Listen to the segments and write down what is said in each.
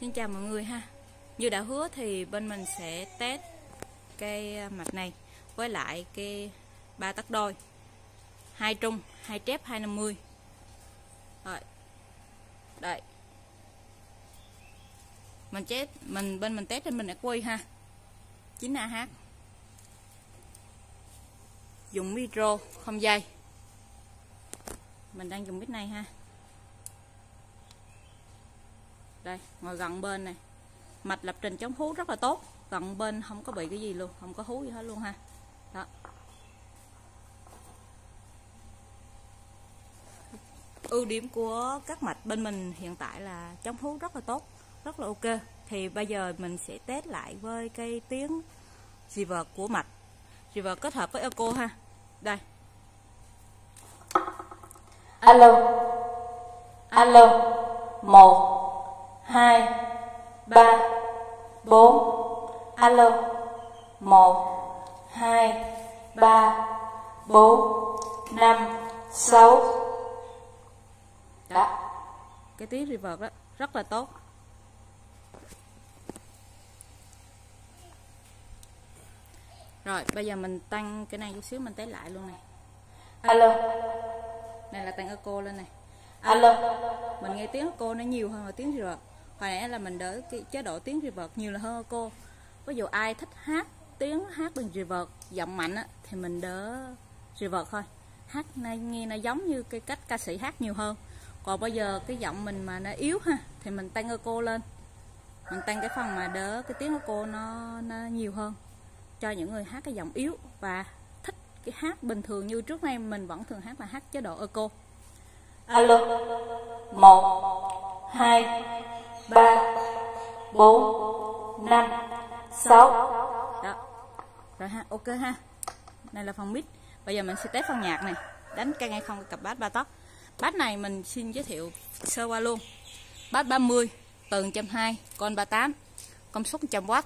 Xin chào mọi người ha. Như đã hứa thì bên mình sẽ test cây à, mặt này với lại cây ba tắc đôi. Hai trung, hai trép 250 Rồi. Đây. Mình chết mình bên mình test trên mình đã quay ha. 9AH Dùng micro không dây. Mình đang dùng mic này ha đây ngồi gần bên này. Mạch lập trình chống hú rất là tốt. Gần bên không có bị cái gì luôn không có hú gì hết luôn ha. Đó. Ưu điểm của các mạch bên mình hiện tại là chống hú rất là tốt rất là ok. Thì bây giờ mình sẽ test lại với cái tiếng reverb của mạch. Reverb kết hợp với echo ha. Đây. Alo. Alo. Một hai ba bốn. Alo. Một hai ba bốn năm sáu. Đó. Cái tiếng reverb đó rất là tốt. Rồi bây giờ mình tăng cái này chút xíu mình test lại luôn này. Alo. Này là tăng echo lên này. Alo. Mình nghe tiếng cô nó nhiều hơn là tiếng reverb hồi nãy là mình đỡ cái chế độ tiếng reverb nhiều là hơn cô? Ví dụ ai thích hát tiếng hát bằng reverb giọng mạnh á, thì mình đỡ reverb thôi. Hát nay nghe nó giống như cái cách ca sĩ hát nhiều hơn. Còn bây giờ cái giọng mình mà nó yếu ha thì mình tăng cô lên. Mình tăng cái phần mà đỡ cái tiếng của cô nó nó nhiều hơn. Cho những người hát cái giọng yếu và thích cái hát bình thường như trước nay mình vẫn thường hát là hát chế độ echo alo. Một hai ba, bốn, năm, sáu. Đó. Rồi ha, ok ha. Này là phần mix bây giờ mình sẽ test phần nhạc này. Đánh cây ngay không cặp bass ba tóc. Bass này mình xin giới thiệu sơ qua luôn. Bass 30 từ 120 con 38 công suất 100W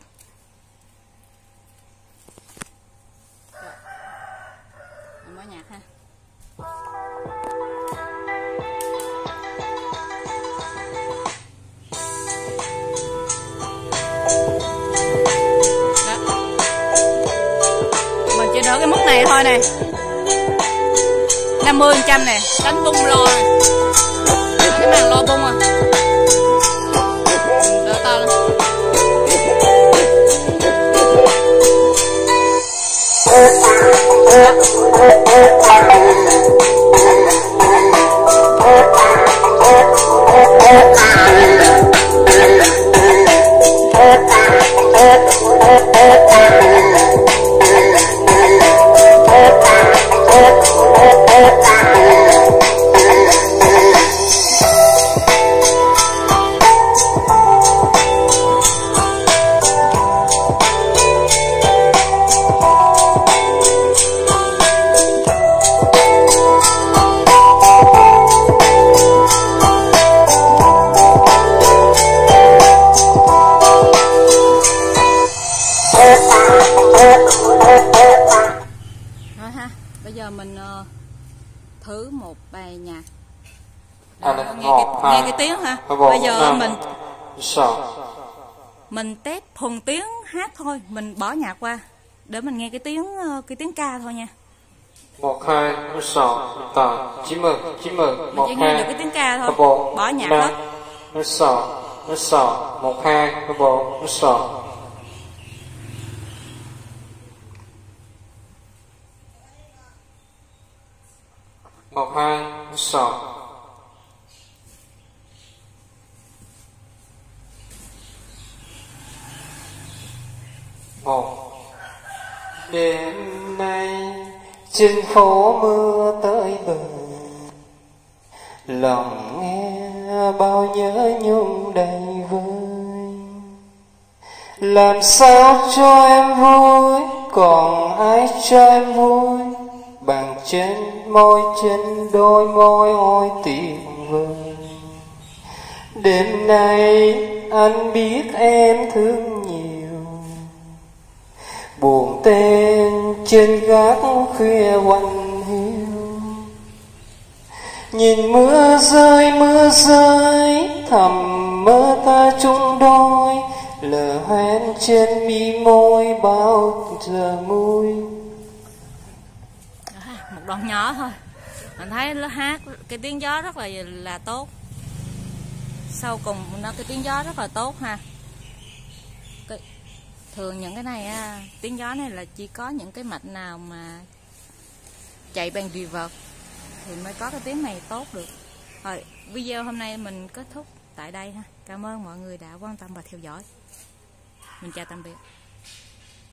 mình mở nhạc ha. Chỉ này thôi nè. 50 trăm nè. Đánh bung lo. Nè cái màn lo bung à. open thử một bài nhạc Đó, nghe, cái, nghe cái tiếng ha bây giờ mình mình test thuần tiếng hát thôi mình bỏ nhạc qua. Để mình nghe cái tiếng uh, cái tiếng ca thôi nha. Một hai sáu tám chín mừng chín mừng một hai được cái tiếng ca thôi. Bỏ nhạc hết. sáu sáu một hai bốn sáu một, hai, sáu. Một. Đêm nay trên phố mưa tới bờ lòng nghe bao nhớ nhung đầy vơi làm sao cho em vui, còn ai cho em vui? Trên môi, trên đôi môi ôi tuyệt vời đêm nay anh biết em thương nhiều. Buồn tên trên gác khuya quanh hiu. Nhìn mưa rơi mưa rơi, thầm mơ ta chung đôi. Lờ hoen trên mi môi bao giờ môi đoạn nhỏ thôi. Mình thấy nó hát cái tiếng gió rất là là tốt. Sau cùng nó cái tiếng gió rất là tốt ha. Cái, thường những cái này á, tiếng gió này là chỉ có những cái mạch nào mà chạy bằng reverb thì mới có cái tiếng này tốt được. Rồi video hôm nay mình kết thúc tại đây ha. Cảm ơn mọi người đã quan tâm và theo dõi. Mình chào tạm biệt.